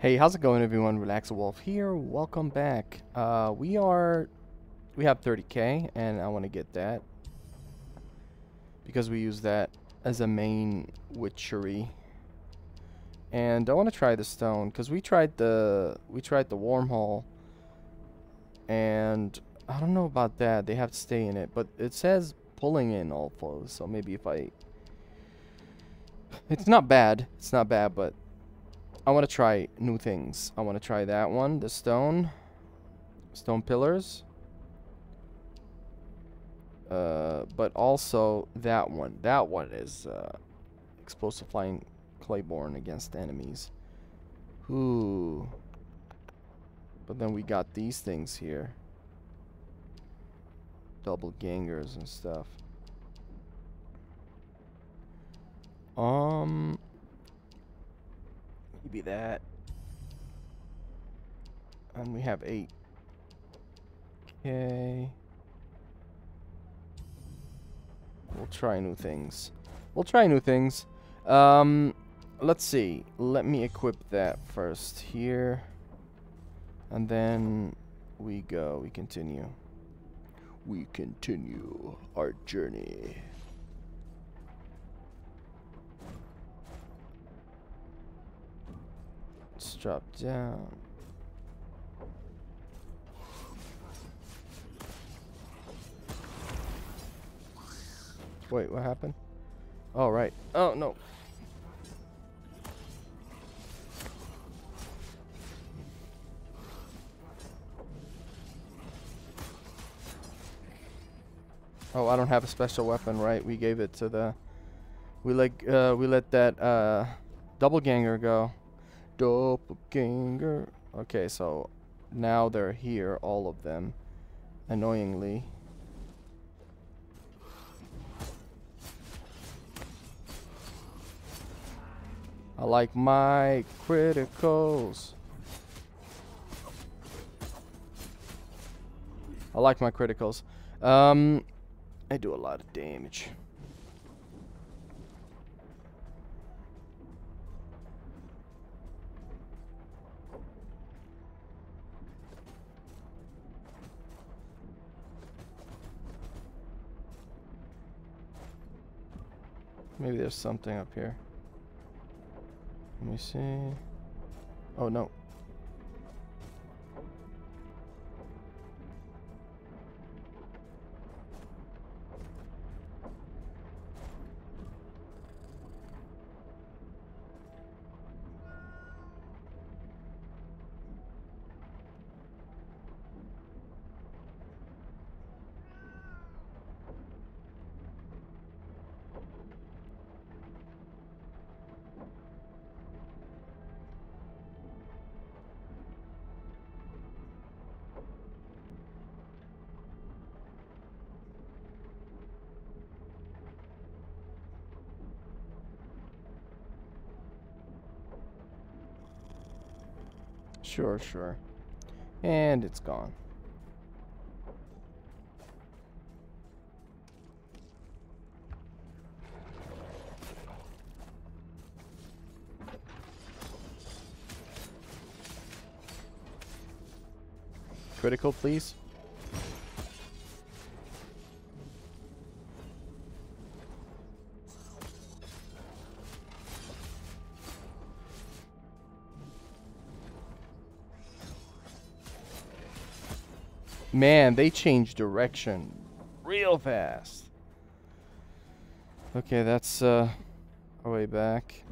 Hey, how's it going everyone? Relax Wolf here. Welcome back. Uh, we are, we have 30k and I want to get that because we use that as a main witchery. And I want to try the stone because we tried the, we tried the wormhole and I don't know about that. They have to stay in it, but it says pulling in all flows. So maybe if I, it's not bad. It's not bad, but I want to try new things. I want to try that one, the stone, stone pillars. Uh, but also that one. That one is uh, explosive flying clayborne against enemies. Ooh. But then we got these things here. Double gangers and stuff. Um, maybe that. And we have eight. Okay. We'll try new things. We'll try new things. Um, let's see. Let me equip that first here. And then we go. We continue. We continue our journey. Let's drop down. Wait, what happened? Oh, right. Oh, no. Oh, I don't have a special weapon, right? We gave it to the... We let, uh, we let that, uh, double ganger go. Doppelganger. Okay, so now they're here, all of them. Annoyingly. I like my criticals. I like my criticals. Um, I do a lot of damage. Maybe there's something up here. Let me see. Oh no. Sure, sure. And it's gone. Critical, please. Man, they change direction real fast. Okay, that's uh, our way back.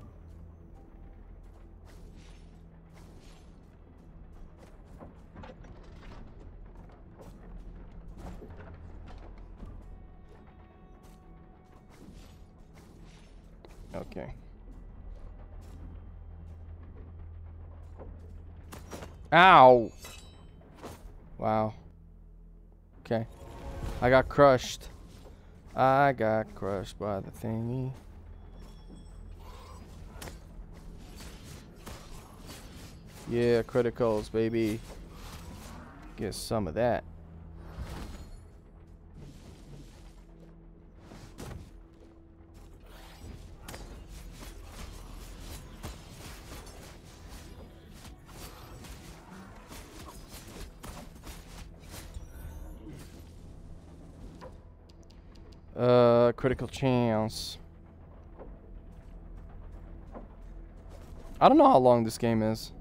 Okay. Ow! Wow. Okay. I got crushed. I got crushed by the thingy. Yeah, criticals, baby. Get some of that. Chance. I don't know how long this game is.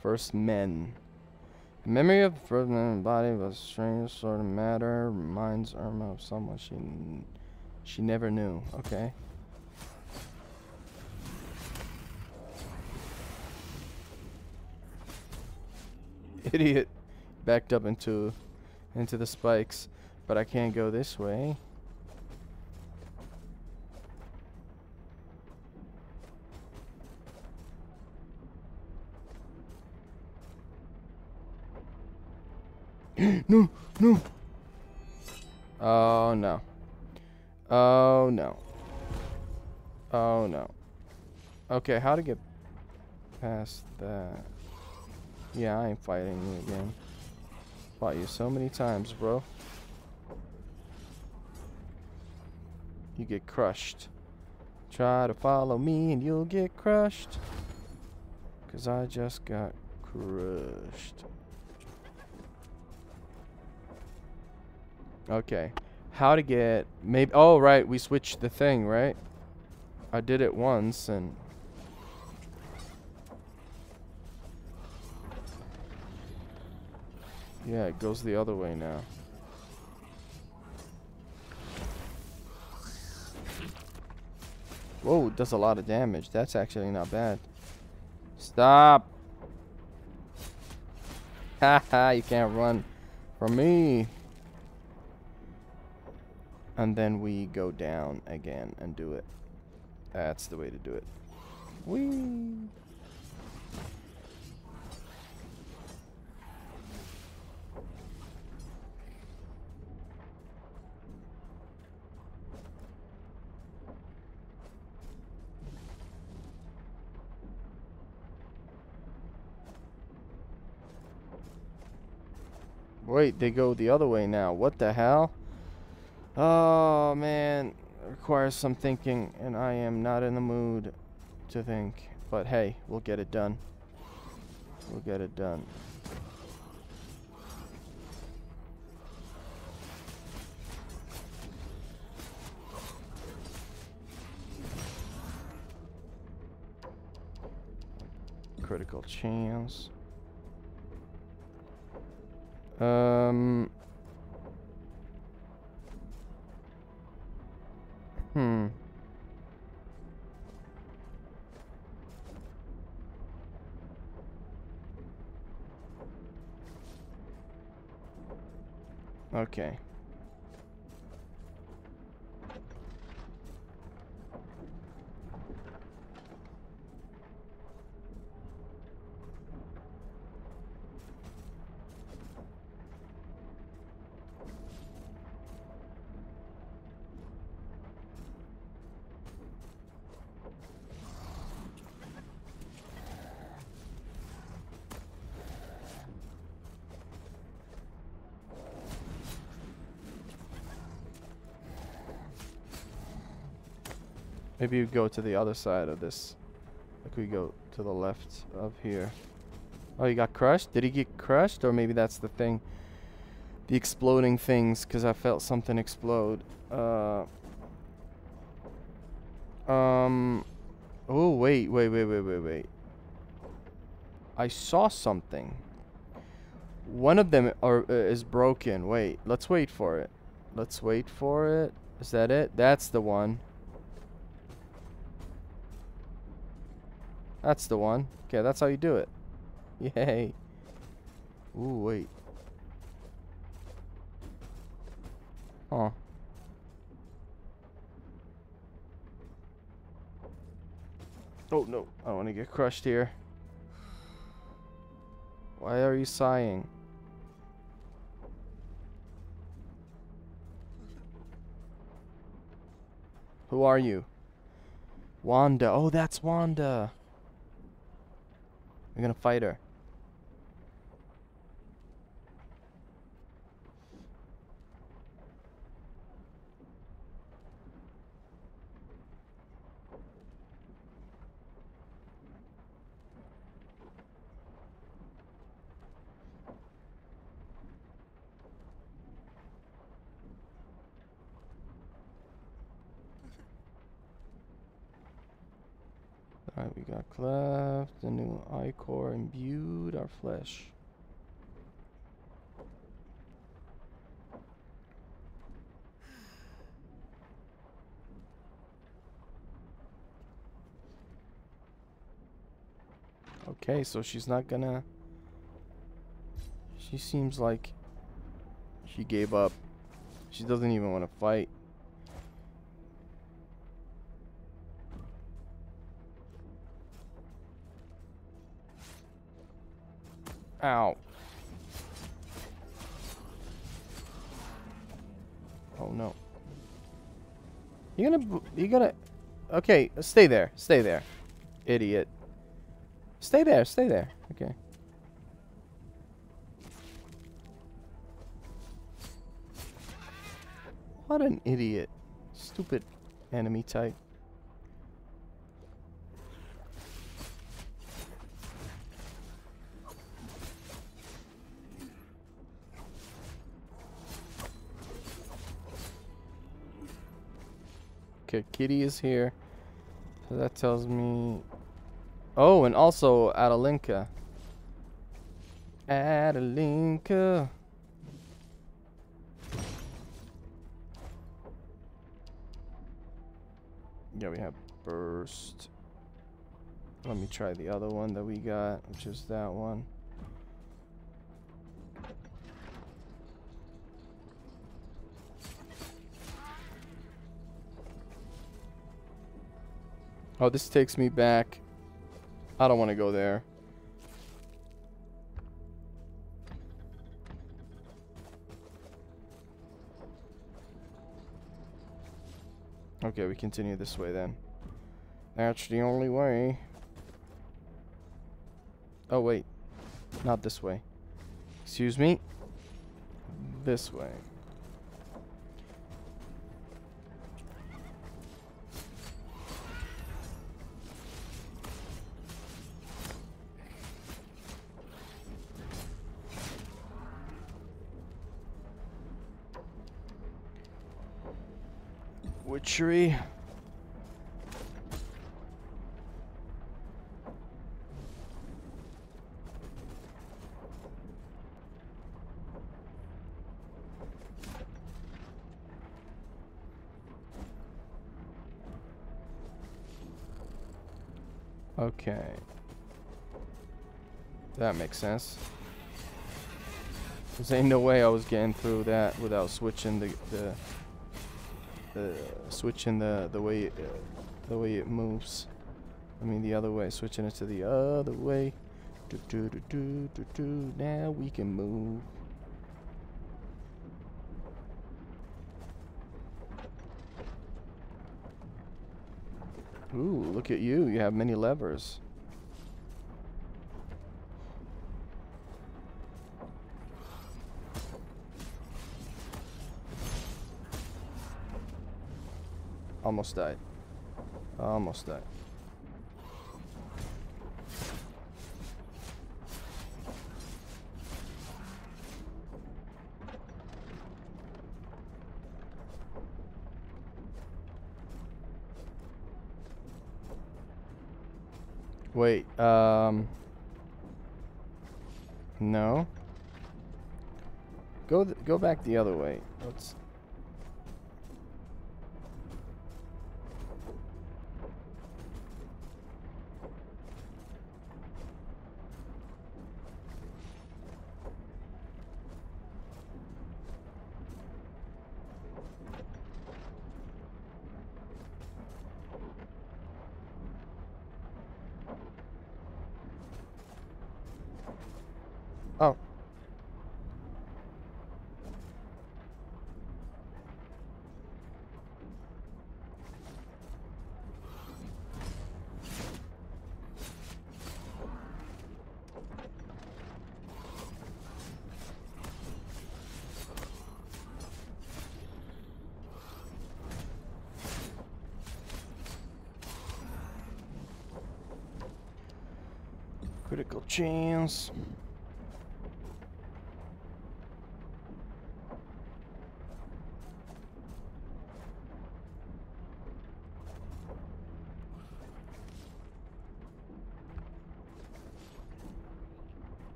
First men. The memory of the first man body was a strange sort of matter. Reminds Irma of someone she she never knew. Okay. Idiot. Backed up into into the spikes. But I can't go this way. no, no. Oh, no. Oh, no. Oh, no. Okay, how to get past that? Yeah, I ain't fighting you again. Fought you so many times, bro. You get crushed. Try to follow me and you'll get crushed. Cause I just got crushed. Okay. How to get... Maybe... Oh, right. We switched the thing, right? I did it once and... Yeah, it goes the other way now. Whoa, does a lot of damage. That's actually not bad. Stop! Haha, you can't run from me and then we go down again and do it. That's the way to do it. Whee! Wait, they go the other way now. What the hell? Oh, man. Requires some thinking, and I am not in the mood to think. But hey, we'll get it done. We'll get it done. Critical chance. Um... Hmm. Okay. Maybe you go to the other side of this. Like we go to the left of here. Oh, he got crushed? Did he get crushed? Or maybe that's the thing. The exploding things, because I felt something explode. Uh, um, oh, wait, wait, wait, wait, wait, wait. I saw something. One of them are, uh, is broken. Wait, let's wait for it. Let's wait for it. Is that it? That's the one. That's the one. Okay, that's how you do it. Yay. Ooh, wait. Huh. Oh, no. I don't want to get crushed here. Why are you sighing? Who are you? Wanda. Oh, that's Wanda. We're gonna fight her. Got cleft, the new ichor imbued our flesh. Okay, so she's not gonna... She seems like she gave up. She doesn't even want to fight. Ow. Oh no. You gonna, you gonna, okay, stay there, stay there, idiot. Stay there, stay there. Okay. What an idiot. Stupid enemy type. Okay, Kitty is here. So that tells me Oh, and also Adelinka. Adelinka. Yeah, we have burst. Let me try the other one that we got, which is that one. Oh, this takes me back I don't want to go there. Okay, we continue this way then. That's the only way. Oh, wait. Not this way. Excuse me. This way. Okay. That makes sense. There's ain't no way I was getting through that without switching the, the the switching the the way it, uh, the way it moves. I mean the other way, switching it to the other way. Do do do do do do. Now we can move. Ooh, look at you. You have many levers. Almost died. Almost died. Wait, um... No. Go go back the other way. Let's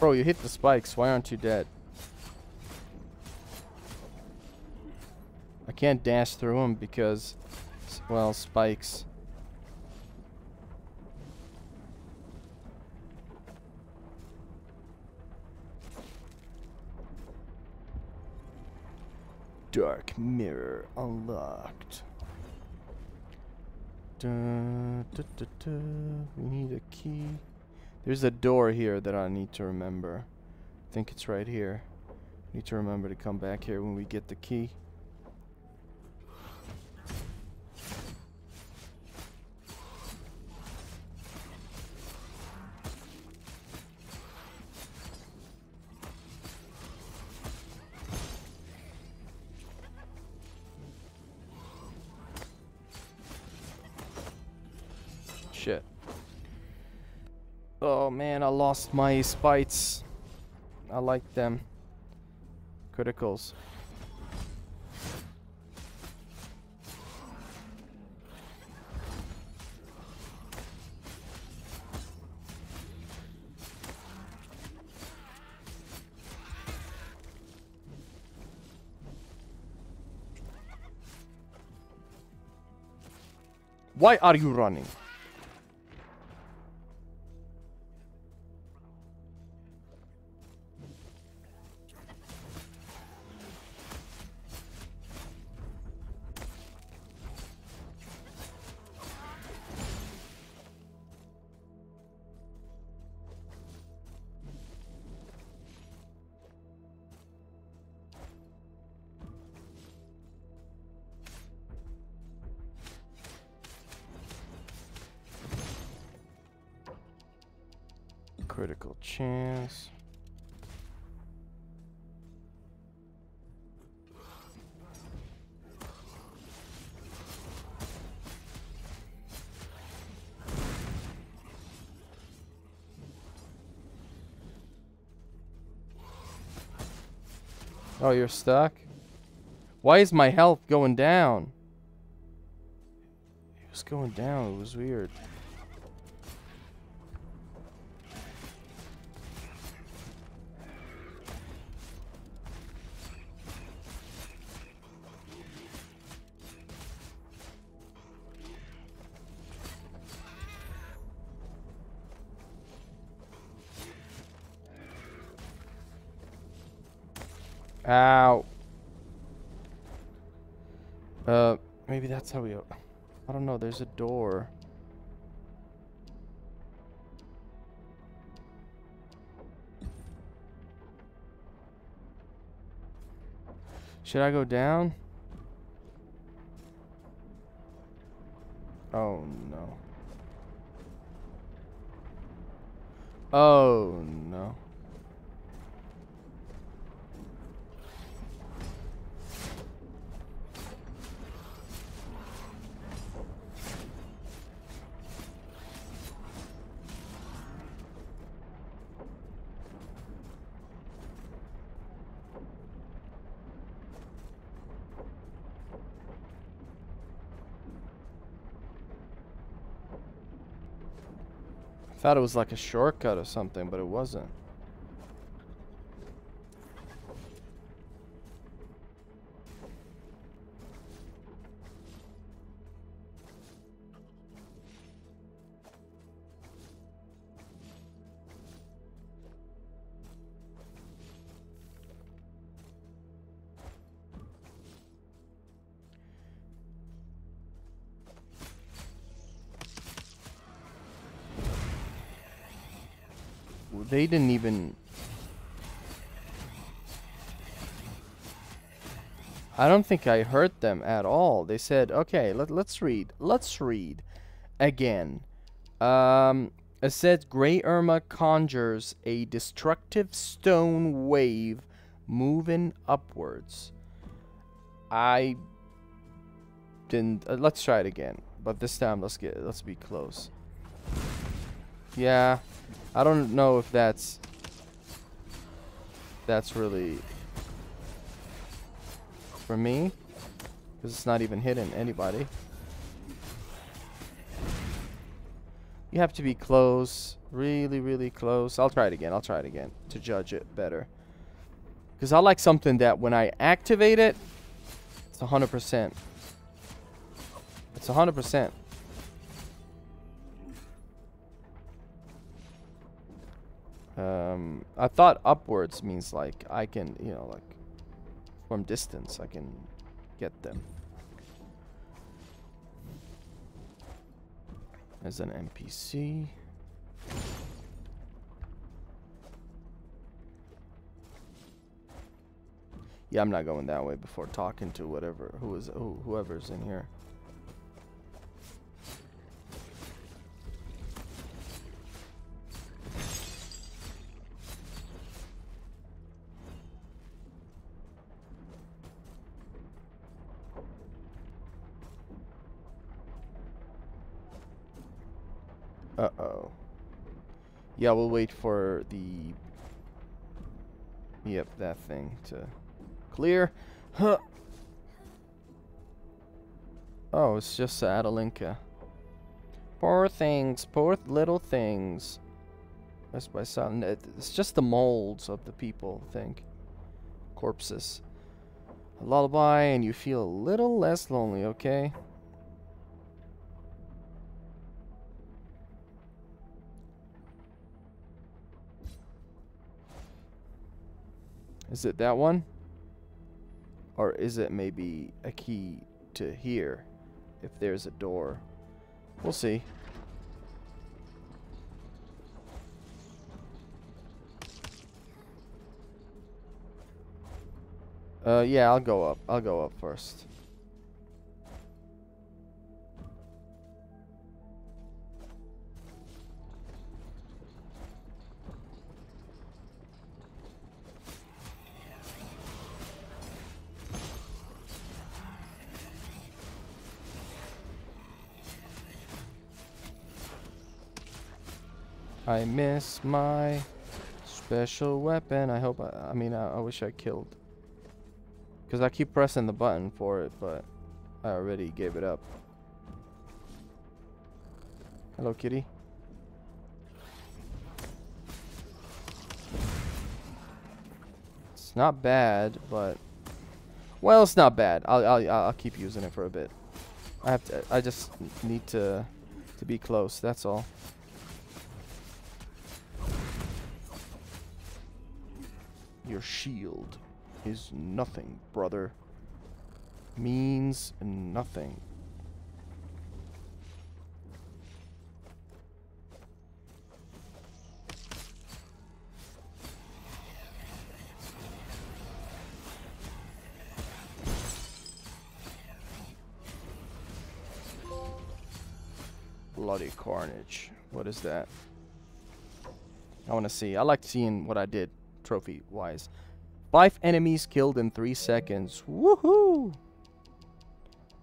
Bro, you hit the spikes. Why aren't you dead? I can't dash through them because, well, spikes. Dark mirror unlocked. Da, da, da. We need a key. There's a door here that I need to remember. I think it's right here. Need to remember to come back here when we get the key. Lost my spites. I like them. Criticals. Why are you running? Critical chance. Oh, you're stuck? Why is my health going down? It was going down. It was weird. There's a door. Should I go down? Oh, no. Oh, no. I thought it was like a shortcut or something, but it wasn't. I don't think I heard them at all. They said, okay, let, let's read. Let's read. Again. Um, it said Grey Irma conjures a destructive stone wave moving upwards. I didn't... Uh, let's try it again. But this time, let's get... Let's be close. Yeah. I don't know if that's that's really for me because it's not even hitting anybody You have to be close. Really, really close. I'll try it again. I'll try it again to judge it better. Because I like something that when I activate it, it's 100%. It's 100%. Um, I thought upwards means like I can, you know, like from distance I can get them. As an NPC. Yeah, I'm not going that way before talking to whatever who is who, whoever's in here. Yeah, we'll wait for the... Yep, that thing to clear. Huh. Oh, it's just Adelinka. Poor things, poor little things. That's by sound. It's just the molds of the people, I think. Corpses. A lullaby, and you feel a little less lonely, okay? Is it that one? Or is it maybe a key to here? If there's a door. We'll see. Uh, yeah, I'll go up. I'll go up first. I miss my special weapon. I hope I, I mean, I, I wish I killed. Because I keep pressing the button for it, but I already gave it up. Hello, kitty. It's not bad, but... Well, it's not bad. I'll, I'll, I'll keep using it for a bit. I have to, I just need to, to be close, that's all. Your shield is nothing, brother. Means nothing. Bloody carnage. What is that? I want to see. I like seeing what I did trophy wise. Five enemies killed in three seconds. Woohoo!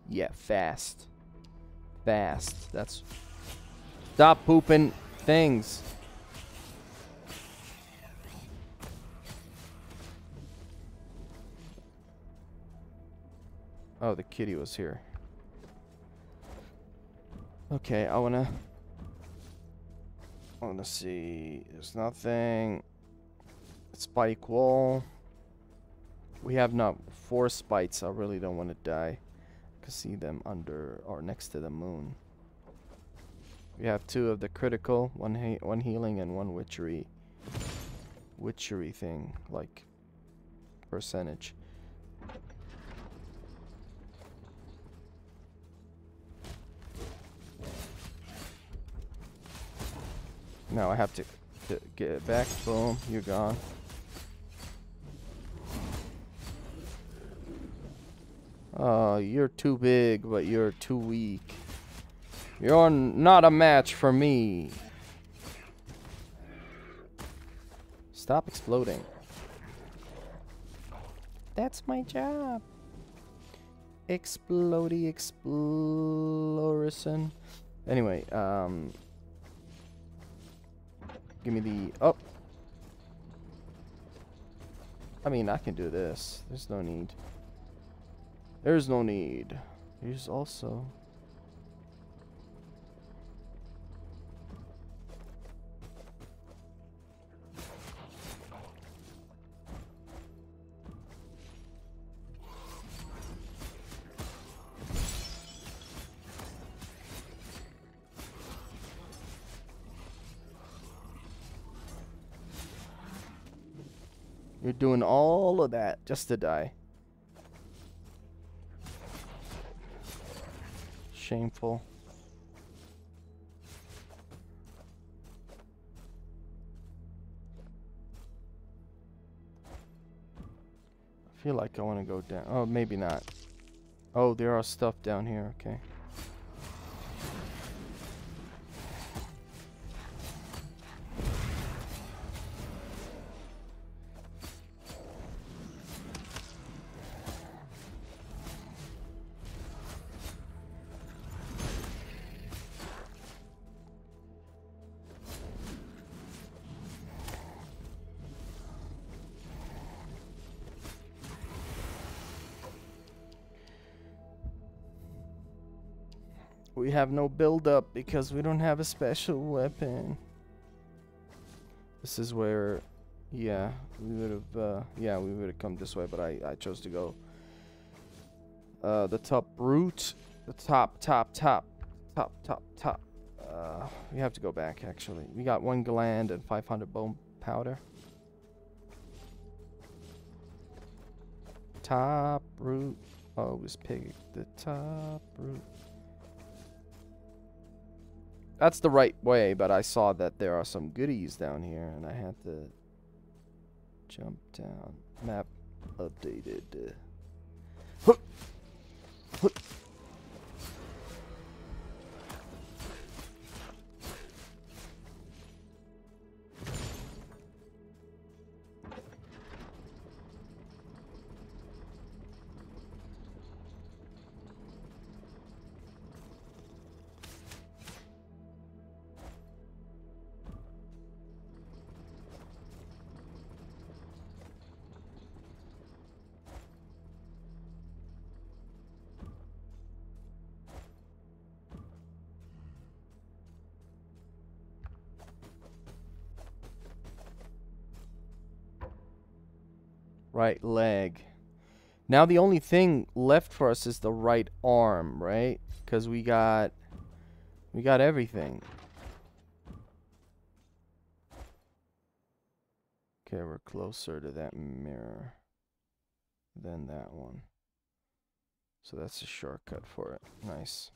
Yeah, fast. Fast. That's... Stop pooping things. Oh, the kitty was here. Okay, I wanna... I wanna see... There's nothing... Spike wall. We have not four spites. I really don't want to die. I can see them under or next to the moon. We have two of the critical, one he one healing and one witchery. Witchery thing, like percentage. Now I have to, get back. Boom, you're gone. Oh, you're too big, but you're too weak. You're not a match for me. Stop exploding. That's my job. Explody Explorison. Anyway, um... Give me the... Oh! I mean, I can do this. There's no need. There's no need. He's also. You're doing all of that just to die. Shameful. I feel like I want to go down. Oh, maybe not. Oh, there are stuff down here. Okay. Have no build up because we don't have a special weapon. This is where, yeah, we would have, uh, yeah, we would have come this way, but I, I chose to go. Uh, the top route, the top, top, top, top, top, top. Uh, we have to go back actually. We got one gland and 500 bone powder. Top route. Oh, it was pig. The top route. That's the right way, but I saw that there are some goodies down here, and I had to jump down. Map updated. Uh, Right leg. Now the only thing left for us is the right arm, right? Because we got... We got everything. Okay, we're closer to that mirror than that one. So that's a shortcut for it. Nice.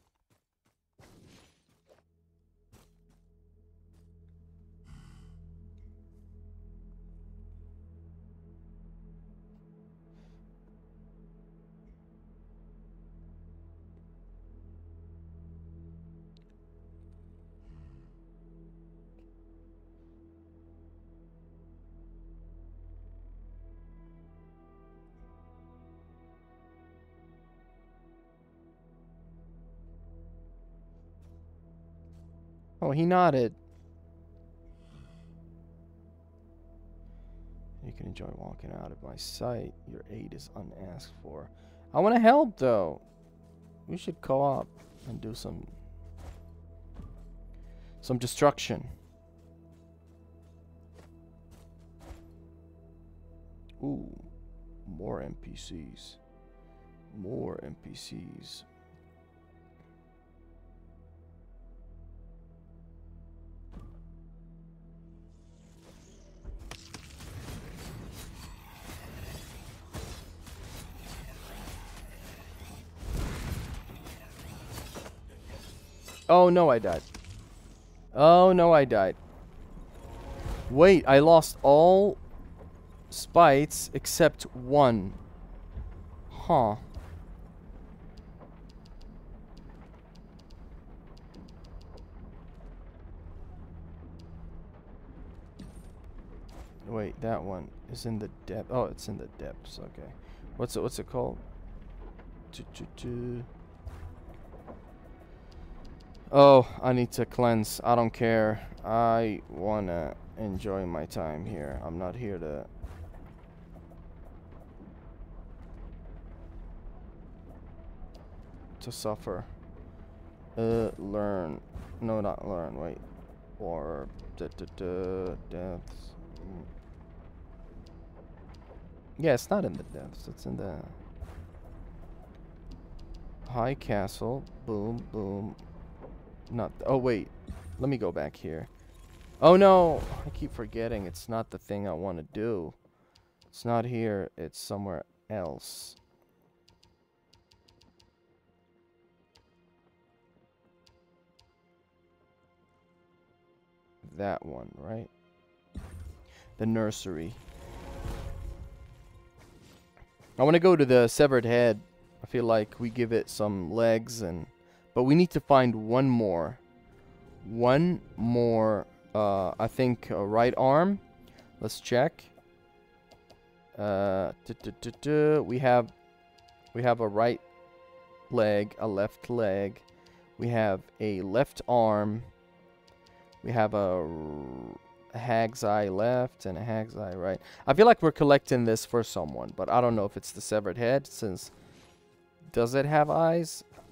He nodded. You can enjoy walking out of my sight. Your aid is unasked for. I want to help, though. We should co-op and do some... Some destruction. Ooh. More NPCs. More NPCs. Oh, no, I died. Oh, no, I died. Wait, I lost all spites except one. Huh. Wait, that one is in the depth. Oh, it's in the depths. Okay. What's it? What's it called? Choo -choo -choo. Oh, I need to cleanse. I don't care. I wanna enjoy my time here. I'm not here to... To suffer. Uh, learn. No, not learn. Wait. Or... Da, da, da, deaths. Yeah, it's not in the depths. It's in the... High castle. Boom, boom. Not. Oh, wait. Let me go back here. Oh, no. I keep forgetting. It's not the thing I want to do. It's not here, it's somewhere else. That one, right? The nursery. I want to go to the severed head. I feel like we give it some legs and... But we need to find one more. One more, uh, I think, a right arm. Let's check. Uh, we have, we have a right leg, a left leg. We have a left arm. We have a, a hag's eye left and a hag's eye right. I feel like we're collecting this for someone, but I don't know if it's the severed head since... Does it have eyes?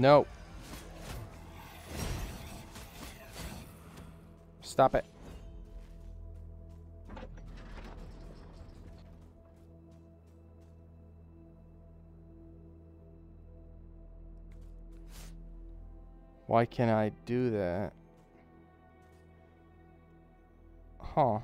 No. Stop it. Why can't I do that? Huh.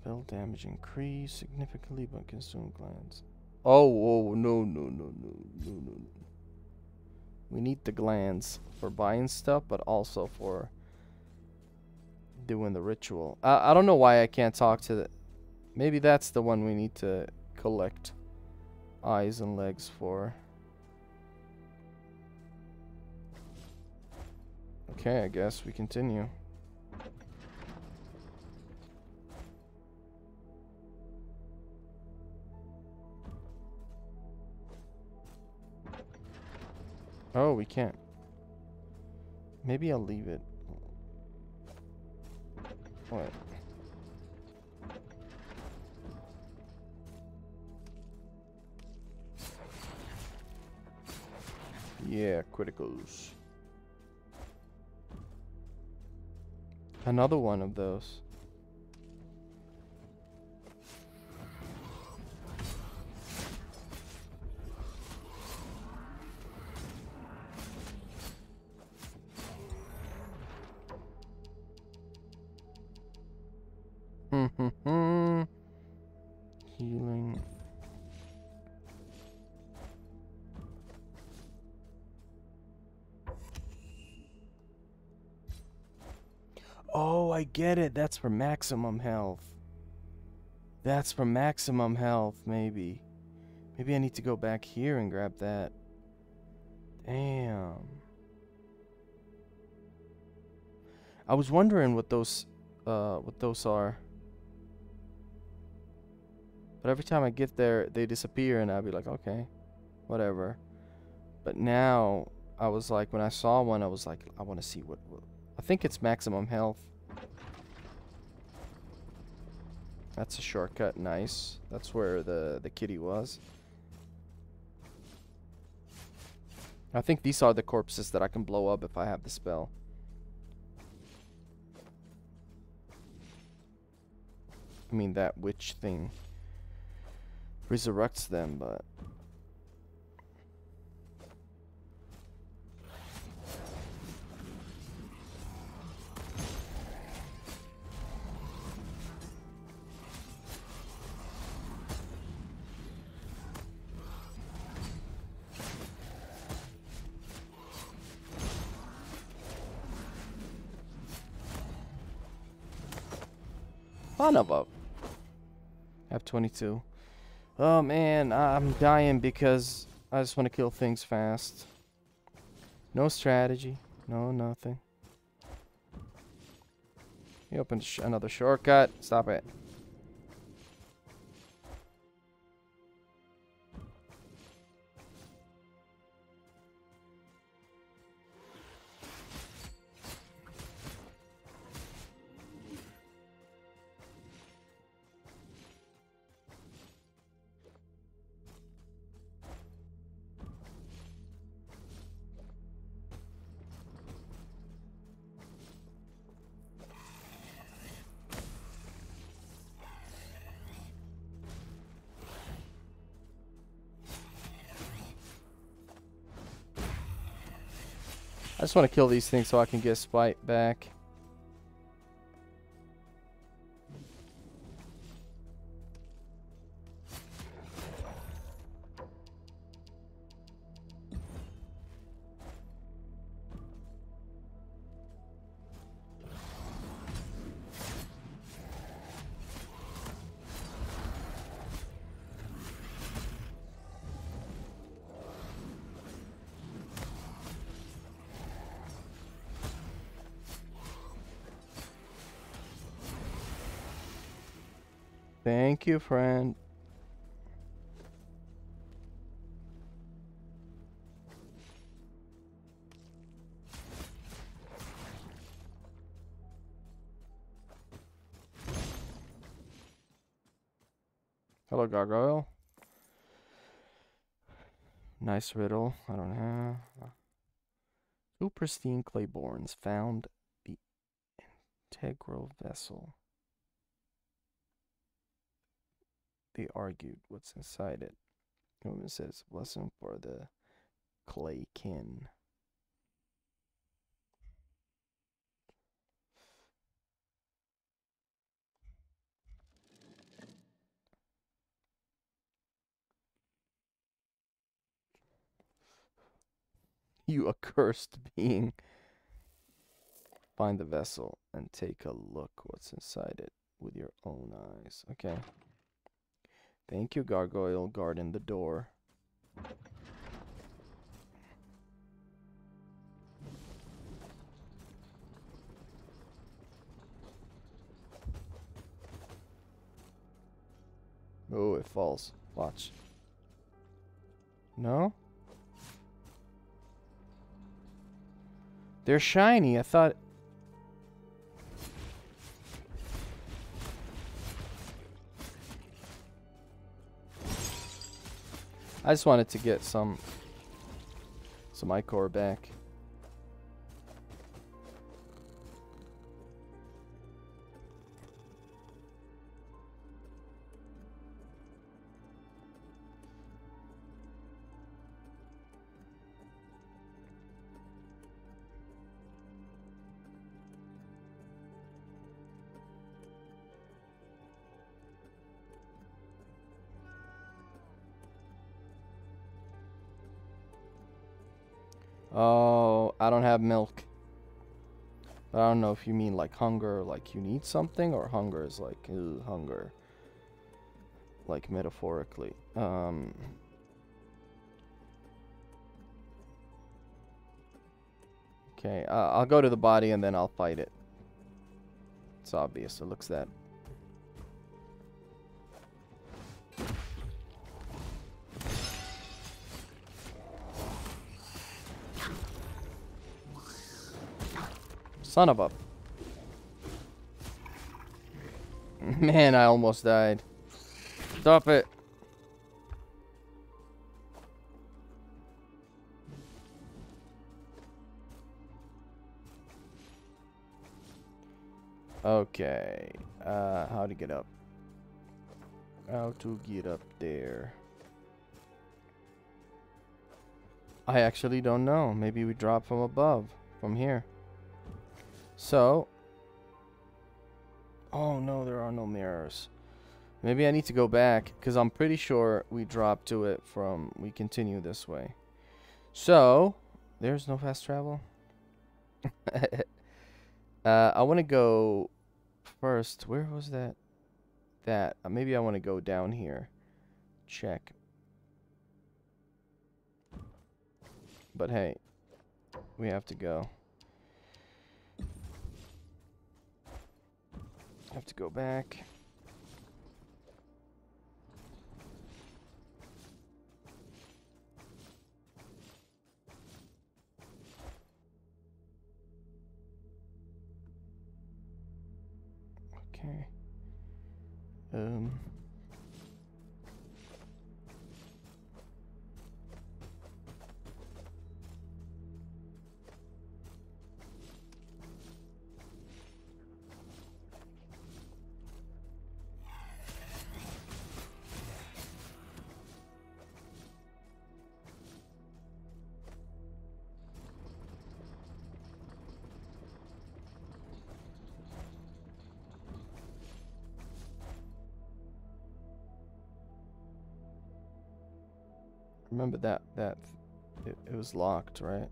Spell damage increase significantly but consume glands. Oh, oh, no, no, no, no, no, no. We need the glands for buying stuff, but also for doing the ritual. I, I don't know why I can't talk to the... Maybe that's the one we need to collect eyes and legs for. Okay, I guess we continue. Oh, we can't. Maybe I'll leave it. What? Yeah, criticals. Another one of those. Healing. Oh, I get it. That's for maximum health. That's for maximum health, maybe. Maybe I need to go back here and grab that. Damn. I was wondering what those uh what those are. But every time I get there, they disappear, and I'll be like, okay, whatever. But now, I was like, when I saw one, I was like, I want to see what, what. I think it's maximum health. That's a shortcut, nice. That's where the, the kitty was. I think these are the corpses that I can blow up if I have the spell. I mean, that witch thing resurrects them, but... Son of a... I have 22. Oh man, I'm dying because I just want to kill things fast. No strategy. No, nothing. He opened sh another shortcut. Stop it. Just want to kill these things so I can get Spite back. You, friend. Hello, Gargoyle. Nice riddle. I don't know. Two pristine Claybornes found the integral vessel. Argued what's inside it. The woman says, blessing for the clay kin. You accursed being. Find the vessel and take a look what's inside it with your own eyes. Okay. Thank you, Gargoyle, guarding the door. Oh, it falls. Watch. No? They're shiny. I thought I just wanted to get some some Ichor back. Milk. I don't know if you mean like hunger, like you need something, or hunger is like hunger. Like metaphorically. Um. Okay, uh, I'll go to the body and then I'll fight it. It's obvious. It looks that Son of a... Man, I almost died. Stop it. Okay. Uh, how to get up? How to get up there? I actually don't know. Maybe we drop from above. From here. So. Oh no, there are no mirrors. Maybe I need to go back because I'm pretty sure we dropped to it from we continue this way. So, there's no fast travel. uh, I want to go first. Where was that? That. Uh, maybe I want to go down here. check. But hey, we have to go. Have to go back. Okay. Um. Remember that that it, it was locked, right?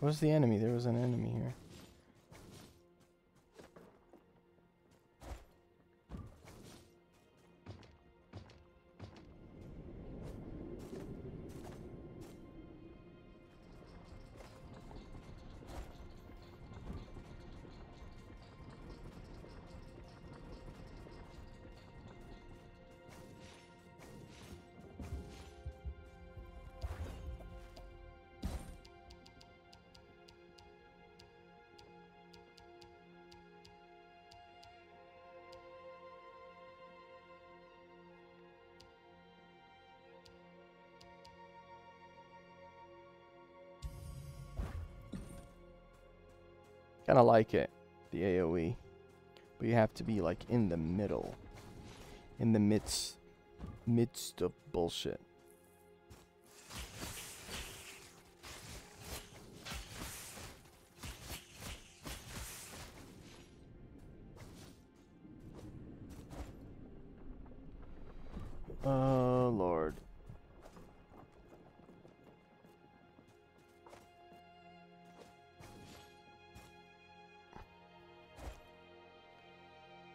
Where's the enemy? There was an enemy here. Kind of like it, the AoE. But you have to be like in the middle. In the midst midst of bullshit. Oh lord.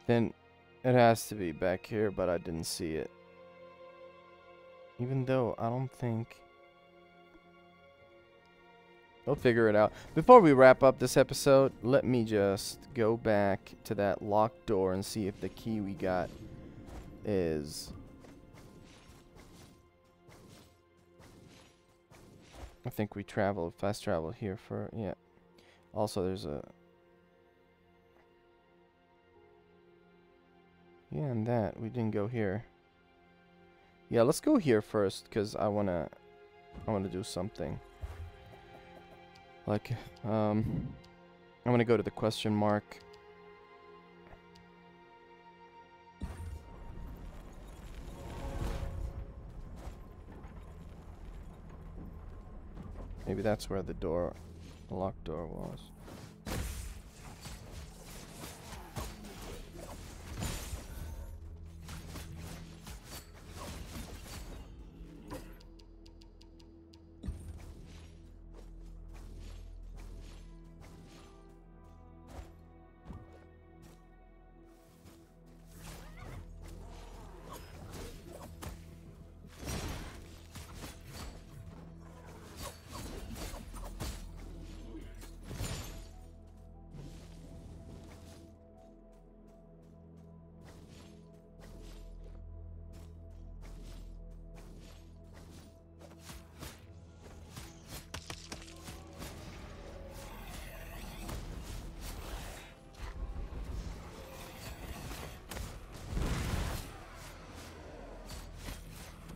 Then it has to be back here, but I didn't see it. Even though I don't think... We'll figure it out. Before we wrap up this episode, let me just go back to that locked door and see if the key we got is... I think we traveled, fast travel here for, yeah. Also, there's a Yeah, and that. We didn't go here. Yeah, let's go here first, because I want to... I want to do something. Like, um... I'm going to go to the question mark. Maybe that's where the door, the locked door was.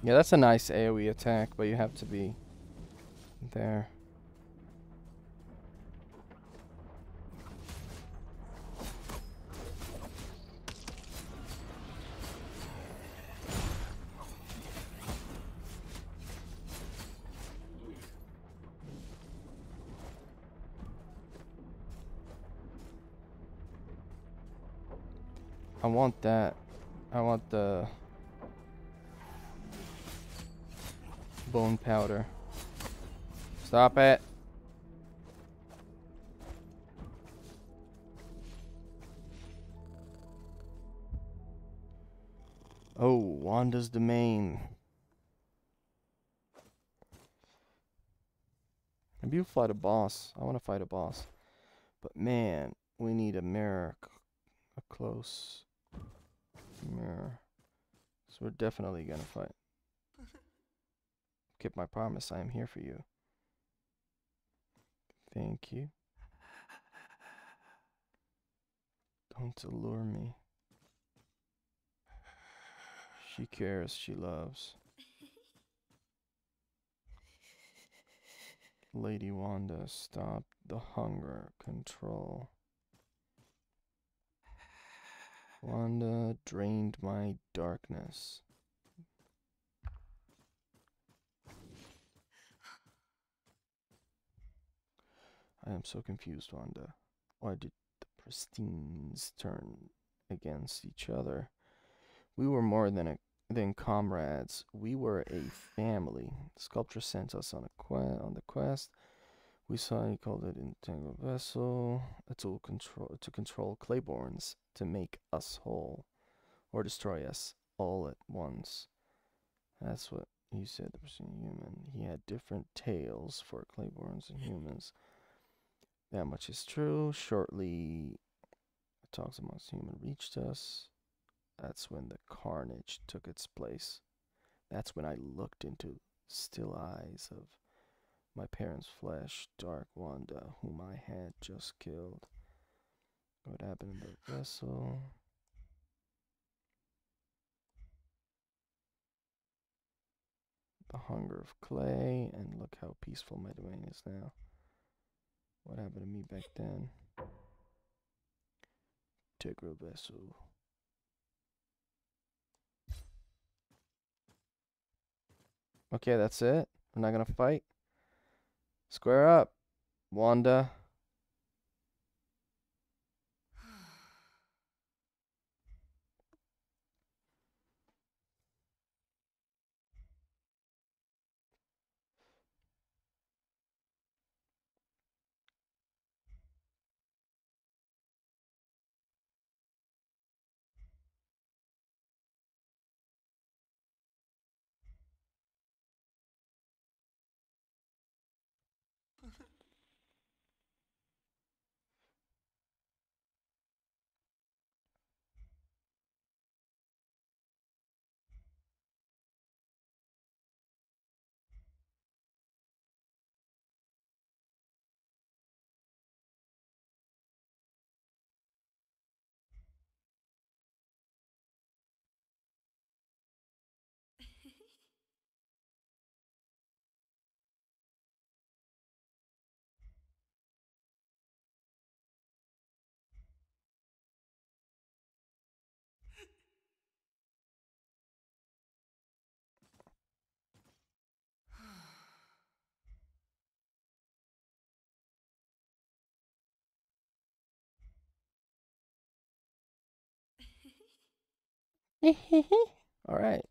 Yeah, that's a nice AoE attack, but you have to be there. I want that. I want the bone powder. Stop it. Oh, Wanda's Domain. Maybe we'll fight a boss. I want to fight a boss. But man, we need a mirror. A close mirror. So we're definitely going to fight. Keep my promise. I am here for you. Thank you. Don't allure me. She cares, she loves. Lady Wanda, stop the hunger control. Wanda drained my darkness. I am so confused, Wanda. Why did the pristines turn against each other? We were more than a than comrades. We were a family. The sculptor sent us on a quest on the quest. We saw he called it integral vessel, a tool control to control Claybornes to make us whole, or destroy us all at once. That's what he said. The human. He had different tales for Claybornes and humans. That much is true. Shortly, talks amongst human reached us. That's when the carnage took its place. That's when I looked into still eyes of my parents' flesh, Dark Wanda, whom I had just killed. What happened in the vessel? The hunger of clay, and look how peaceful my domain is now. What happened to me back then? Integral vessel. Okay, that's it. We're not gonna fight. Square up, Wanda. All right.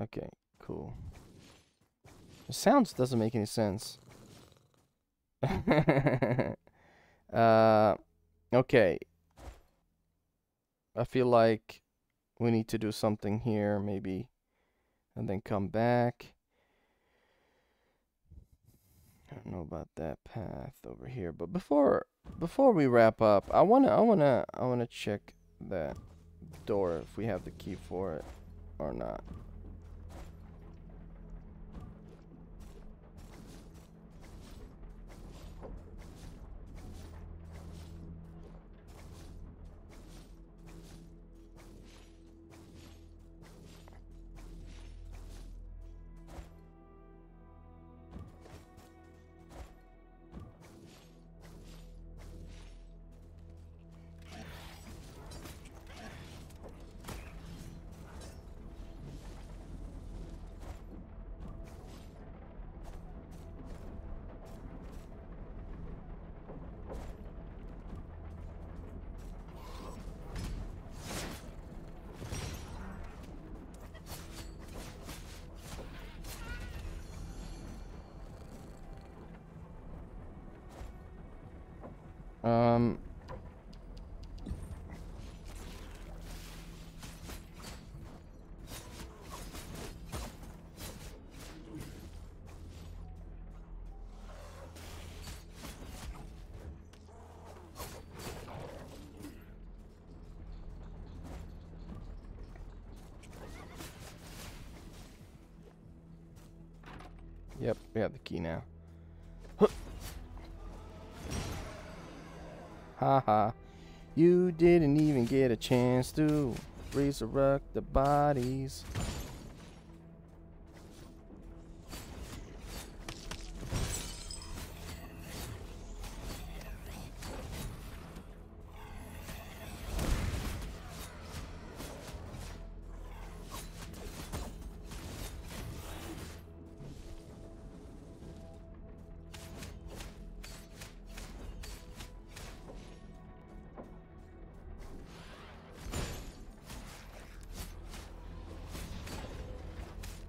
Okay, cool. The sounds doesn't make any sense. uh, okay. I feel like we need to do something here, maybe, and then come back. I don't know about that path over here, but before before we wrap up, I wanna I wanna I wanna check that door if we have the key for it or not. Chance to resurrect the bodies.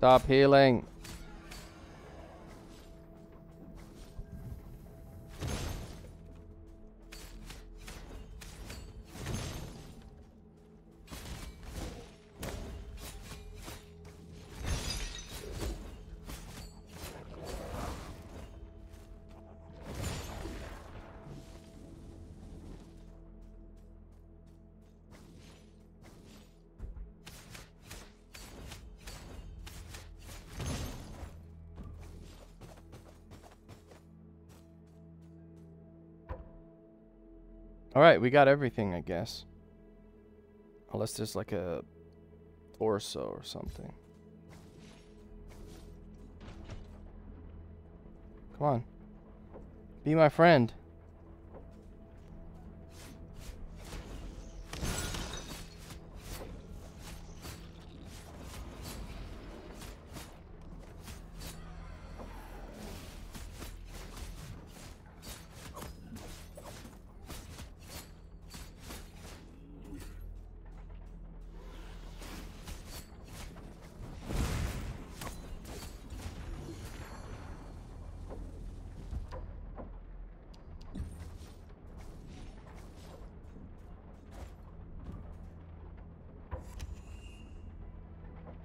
Stop healing. Alright, we got everything, I guess. Unless there's like a torso or something. Come on. Be my friend.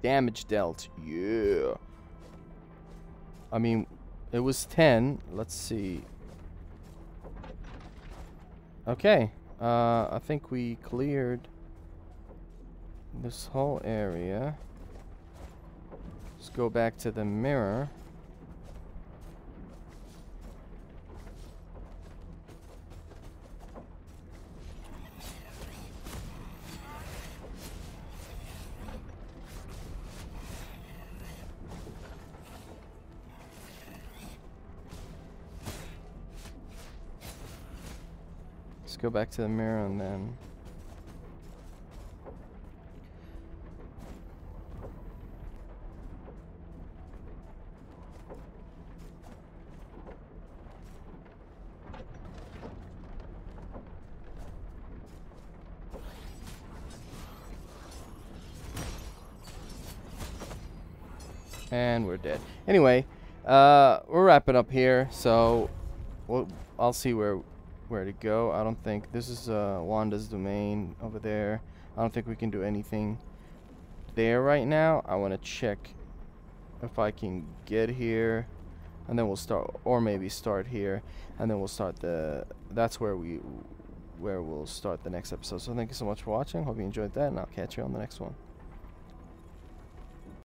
Damage dealt. Yeah. I mean, it was 10. Let's see. Okay. Uh, I think we cleared this whole area. Let's go back to the mirror. Go back to the mirror and then... And we're dead. Anyway, uh, we're wrapping up here, so we'll, I'll see where where to go. I don't think this is uh, Wanda's domain over there. I don't think we can do anything there right now. I want to check if I can get here and then we'll start or maybe start here and then we'll start the that's where we where we'll start the next episode. So thank you so much for watching. Hope you enjoyed that and I'll catch you on the next one.